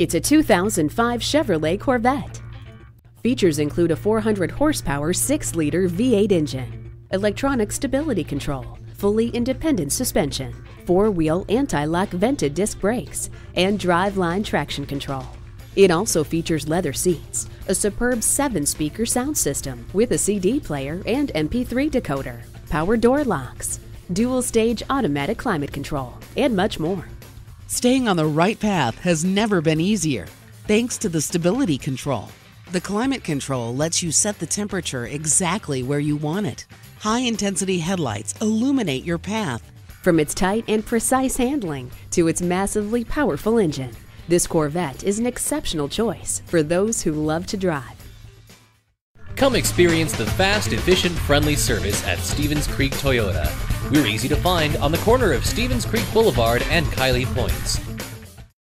It's a 2005 Chevrolet Corvette. Features include a 400 horsepower 6 liter V8 engine, electronic stability control, fully independent suspension, four wheel anti lock vented disc brakes, and driveline traction control. It also features leather seats, a superb 7 speaker sound system with a CD player and MP3 decoder, power door locks, dual stage automatic climate control, and much more. Staying on the right path has never been easier thanks to the stability control. The climate control lets you set the temperature exactly where you want it. High intensity headlights illuminate your path. From its tight and precise handling to its massively powerful engine, this Corvette is an exceptional choice for those who love to drive. Come experience the fast, efficient, friendly service at Stevens Creek Toyota. We're easy to find on the corner of Stevens Creek Boulevard and Kiely Points.